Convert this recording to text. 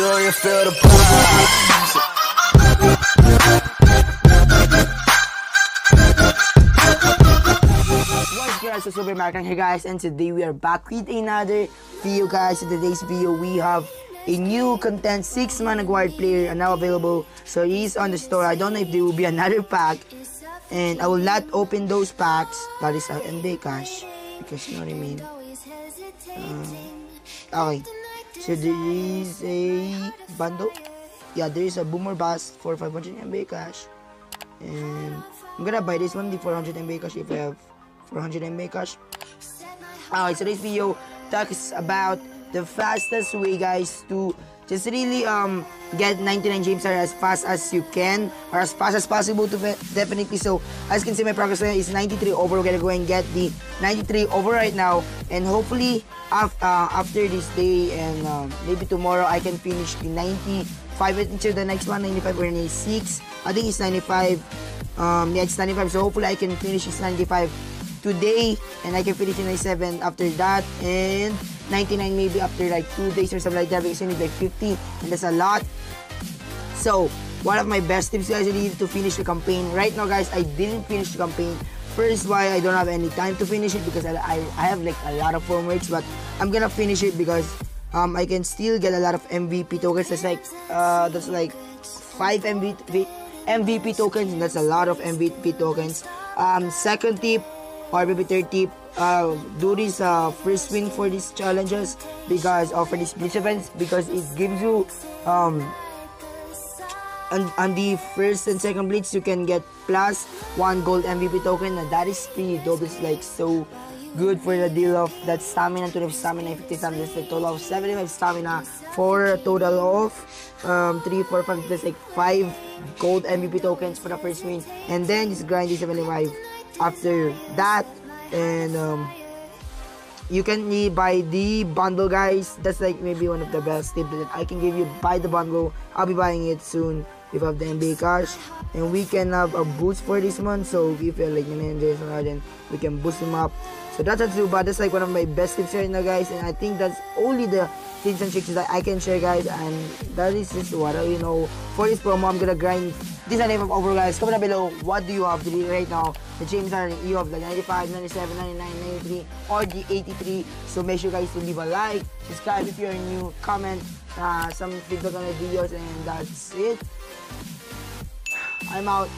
Do you feel the? What's good, so Super Mark here guys and today we are back with another video guys. In today's video we have a new content 6 man acquired player and now available. So he's on the store. I don't know if there will be another pack and I will not open those packs. That is uh, NBA cash because you know what I mean. Um, okay. So there is a bundle. Yeah, there is a boomer bust for 500 MB cash. And I'm gonna buy this one, the 400 MB cash if I have 400 MB cash. Alright, so this video talks about the fastest way guys to just really um get 99 James Star as fast as you can or as fast as possible to definitely. So as you can see my progress is 93 over. We're gonna go and get the 93 over right now. And hopefully af uh, after this day and um, maybe tomorrow I can finish the 95 until the next one 95 or 96 I think it's 95 um yeah it's 95 so hopefully I can finish this 95 today and I can finish in 97 after that and 99 maybe after like 2 days or something like that because I need like 50 and that's a lot. So one of my best tips guys I need to finish the campaign. Right now guys I didn't finish the campaign. First why I don't have any time to finish it because I, I, I have like a lot of homeworks but I'm gonna finish it because um, I can still get a lot of MVP tokens. That's like uh, that's like 5 MVP MVP tokens and that's a lot of MVP tokens. Um, second tip or maybe third uh, do this uh, first win for these challenges because of for these events because it gives you um on, on the first and second blitz you can get plus one gold MVP token. And that is pretty dope. It's like so good for the deal of that stamina to the stamina 50 stamina that's a total of 75 stamina for a total of um 3 4 5 that's like 5 gold MVP tokens for the first win. And then just grind the 75 after that. And um you can buy the bundle guys. That's like maybe one of the best tips that i can give you. Buy the bundle. I'll be buying it soon if I have the NBA cash and we can have a boost for this month. So if you're like an Jason we can boost him up. So that's a but that's like one of my best tips right now guys. And I think that's only the tips and tricks that I can share guys. And that is just what you know. For this promo I'm gonna grind this is the name of over guys. Comment down below what do you have to do right now? The James Harden you have the 95 97 99 93 or the 83 so make sure guys to leave a like subscribe if you're new comment uh, some feedback on the videos and that's it. I'm out.